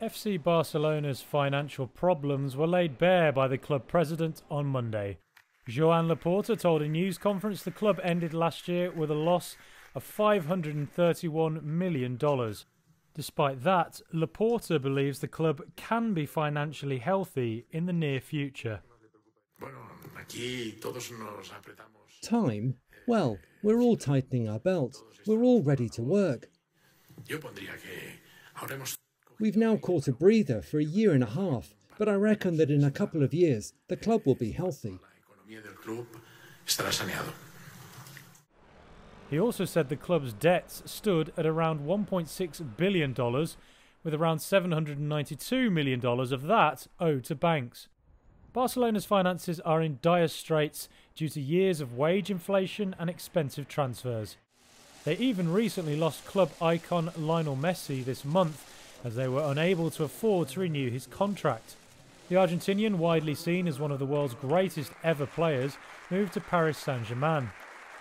FC Barcelona's financial problems were laid bare by the club president on Monday. Joan Laporta told a news conference the club ended last year with a loss of $531 million. Despite that, Laporta believes the club can be financially healthy in the near future. Time? Well, we're all tightening our belts. We're all ready to work. We've now caught a breather for a year and a half, but I reckon that in a couple of years the club will be healthy. He also said the club's debts stood at around $1.6 billion, with around $792 million of that owed to banks. Barcelona's finances are in dire straits due to years of wage inflation and expensive transfers. They even recently lost club icon Lionel Messi this month as they were unable to afford to renew his contract. The Argentinian, widely seen as one of the world's greatest ever players, moved to Paris Saint Germain.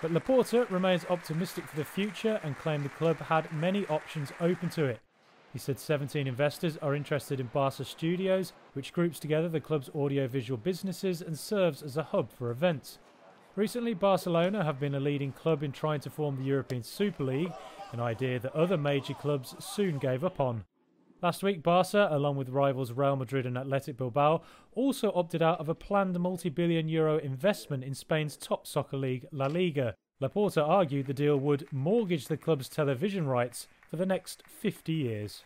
But Laporta remains optimistic for the future and claimed the club had many options open to it. He said 17 investors are interested in Barca Studios, which groups together the club's audiovisual businesses and serves as a hub for events. Recently, Barcelona have been a leading club in trying to form the European Super League, an idea that other major clubs soon gave up on. Last week, Barca, along with rivals Real Madrid and Athletic Bilbao, also opted out of a planned multi billion euro investment in Spain's top soccer league, La Liga. Laporta argued the deal would mortgage the club's television rights for the next 50 years.